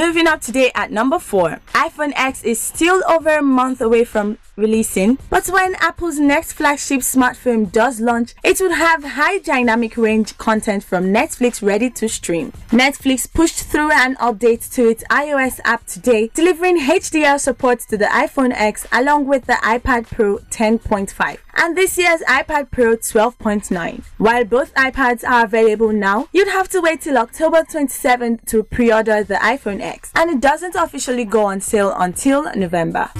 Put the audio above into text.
Moving up today at number 4. iPhone X is still over a month away from releasing, but when Apple's next flagship smartphone does launch, it would have high dynamic range content from Netflix ready to stream. Netflix pushed through an update to its iOS app today, delivering HDR support to the iPhone X along with the iPad Pro 10.5 and this year's iPad Pro 12.9. While both iPads are available now, you'd have to wait till October 27th to pre-order the iPhone X, and it doesn't officially go sale until November.